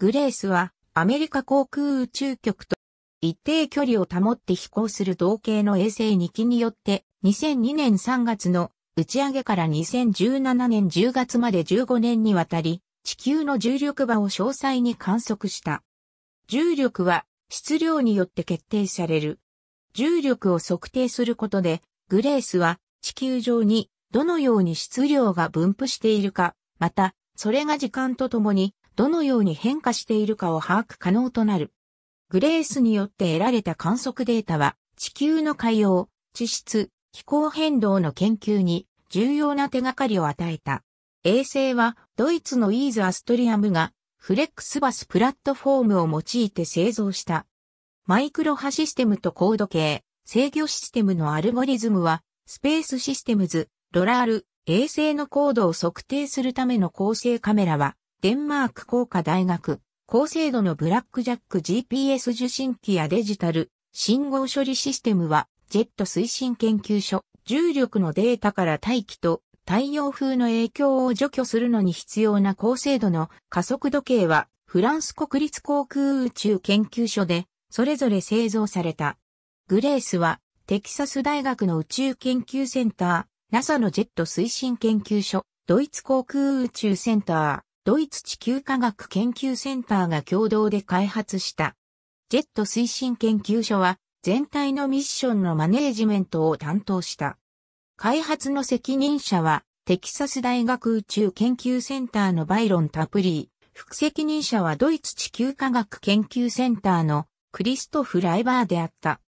グレースはアメリカ航空宇宙局と一定距離を保って飛行する同型の衛星2機によって2002年3月の打ち上げから2017年10月まで15年にわたり地球の重力場を詳細に観測した。重力は質量によって決定される。重力を測定することでグレースは地球上にどのように質量が分布しているか、またそれが時間とともにどのように変化しているかを把握可能となる。グレースによって得られた観測データは、地球の海洋、地質、気候変動の研究に重要な手がかりを与えた。衛星はドイツの EADS Astrium が Flexbus プラットフォームを用いて製造した。マイクロ波システムと高度計、制御システムのアルゴリズムは、 Space Systems、Loral、衛星の高度を測定するための恒星カメラは、デンマーク工科大学、高精度のブラックジャック GPS 受信機やデジタル、信号処理システムは、ジェット推進研究所、重力のデータから大気と太陽風の影響を除去するのに必要な高精度の加速度計は、フランス国立航空宇宙研究所で、それぞれ製造された。グレースは、テキサス大学の宇宙研究センター、NASA のジェット推進研究所、ドイツ航空宇宙センター、ドイツ地球科学研究センターが共同で開発した。ジェット推進研究所は全体のミッションのマネージメントを担当した。開発の責任者はテキサス大学宇宙研究センターのバイロン・タプリー。副責任者はドイツ地球科学研究センターのクリストフ・ライバーであった。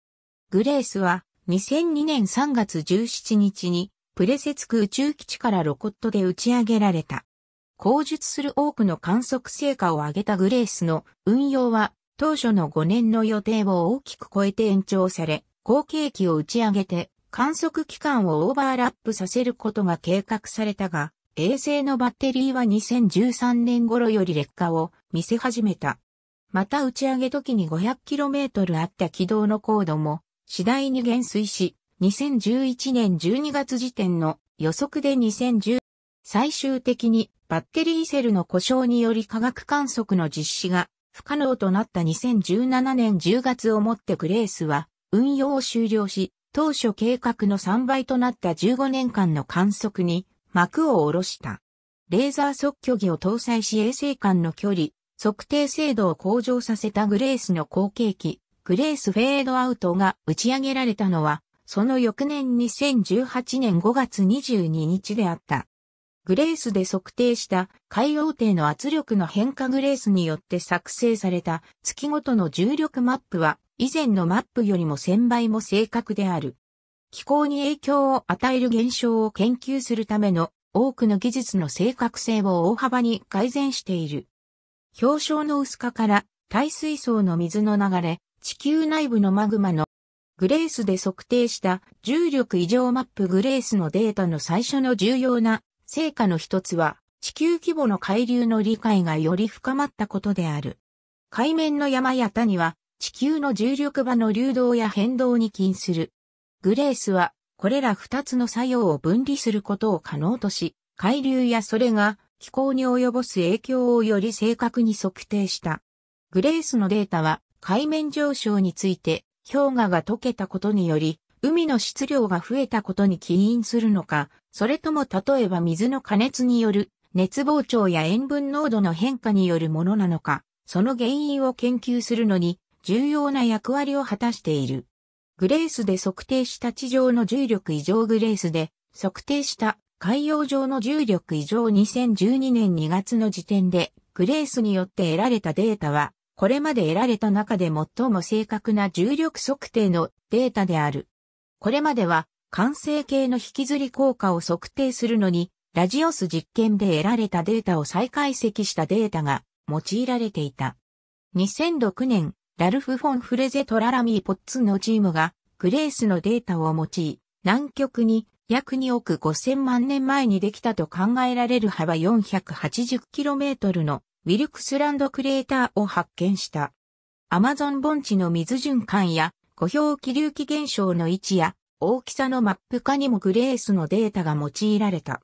グレースは2002年3月17日にプレセツク宇宙基地からロコットで打ち上げられた。口述する多くの観測成果を上げたグレースの運用は当初の5年の予定を大きく超えて延長され、後継機を打ち上げて観測期間をオーバーラップさせることが計画されたが、衛星のバッテリーは2013年頃より劣化を見せ始めた。また打ち上げ時に 500km あった軌道の高度も次第に減衰し、2011年12月時点の予測で2010最終的にバッテリーセルの故障により科学観測の実施が不可能となった2017年10月をもってグレースは運用を終了し、当初計画の3倍となった15年間の観測に幕を下ろした。レーザー測距儀を搭載し衛星間の距離、測定精度を向上させたグレースの後継機、グレースフェードアウトが打ち上げられたのは、その翌年2018年5月22日であった。グレースで測定した海洋底の圧力の変化グレースによって作成された月ごとの重力マップは以前のマップよりも1000倍も正確である。気候に影響を与える現象を研究するための多くの技術の正確性を大幅に改善している。氷床の薄化から耐水槽の水の流れ、地球内部のマグマのグレースで測定した重力異常マップグレースのデータの最初の重要な成果の一つは、地球規模の海流の理解がより深まったことである。海面の山や谷は、地球の重力場の流動や変動に起因する。グレースは、これら二つの作用を分離することを可能とし、海流やそれが気候に及ぼす影響をより正確に測定した。グレースのデータは海面上昇について氷河が溶けたことにより海の質量が増えたことに起因するのか、それとも例えば水の加熱による熱膨張や塩分濃度の変化によるものなのか、その原因を研究するのに重要な役割を果たしている。グレースで測定した地上の重力異常グレースで測定した海洋上の重力異常2012年2月の時点でグレースによって得られたデータはこれまで得られた中で最も正確な重力測定のデータである。これまでは、完成形の引きずり効果を測定するのに、ラジオス実験で得られたデータを再解析したデータが用いられていた。2006年、ラルフ・フォン・フレゼ・トララミー・ポッツのチームが、グレースのデータを用い、南極に約2億5000万年前にできたと考えられる幅 480km のウィルクスランドクレーターを発見した。アマゾン盆地の水循環や小表気流気現象の位置や大きさのマップ化にもグレースのデータが用いられた。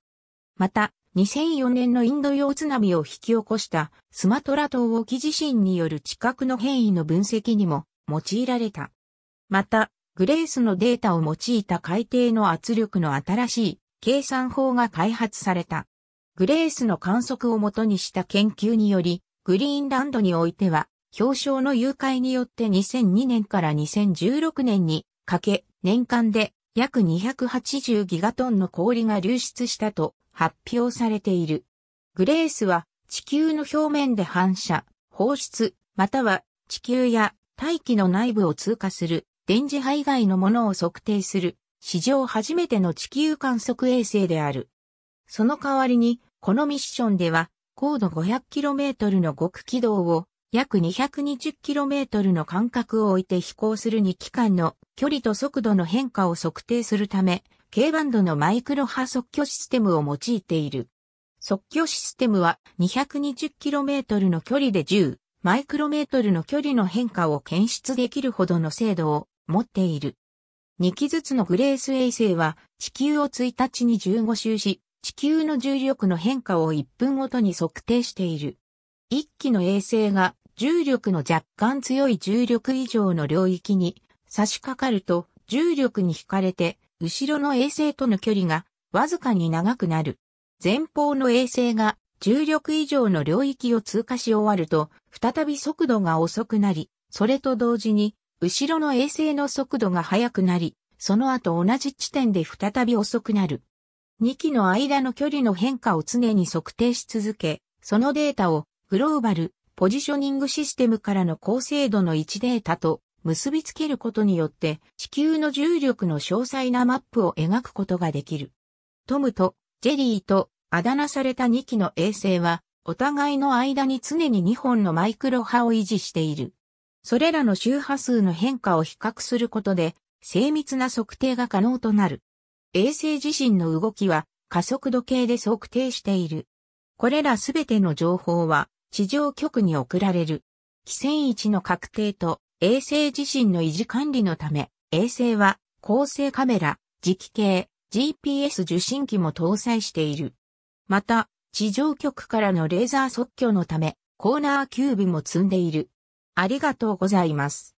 また、2004年のインド洋津波を引き起こしたスマトラ島沖地震による地殻の変異の分析にも用いられた。また、グレースのデータを用いた海底の圧力の新しい計算法が開発された。グレースの観測をもとにした研究により、グリーンランドにおいては、氷床の融解によって2002年から2016年にかけ、年間で約280ギガトンの氷が流出したと発表されている。グレースは地球の表面で反射、放出、または地球や大気の内部を通過する電磁波以外のものを測定する、史上初めての地球観測衛星である。その代わりに、このミッションでは、高度 500km の極軌道を約 220km の間隔を置いて飛行する2機関の距離と速度の変化を測定するため、軽バンドのマイクロ波測距システムを用いている。測距システムは 220km の距離で10マイクロメートルの距離の変化を検出できるほどの精度を持っている。2機ずつのグレース衛星は地球を1日に15周し、地球の重力の変化を1分ごとに測定している。1機の衛星が重力の若干強い重力以上の領域に差し掛かると重力に惹かれて後ろの衛星との距離がわずかに長くなる。前方の衛星が重力以上の領域を通過し終わると再び速度が遅くなり、それと同時に後ろの衛星の速度が速くなり、その後同じ地点で再び遅くなる。2機の間の距離の変化を常に測定し続け、そのデータをグローバルポジショニングシステムからの高精度の位置データと結びつけることによって地球の重力の詳細なマップを描くことができる。トムとジェリーとあだ名された2機の衛星はお互いの間に常に2本のマイクロ波を維持している。それらの周波数の変化を比較することで、精密な測定が可能となる。衛星自身の動きは加速度計で測定している。これらすべての情報は地上局に送られる。規制位置の確定と衛星自身の維持管理のため、衛星は構成カメラ、磁気系、GPS 受信機も搭載している。また、地上局からのレーザー測距のため、コーナーキューブも積んでいる。ありがとうございます。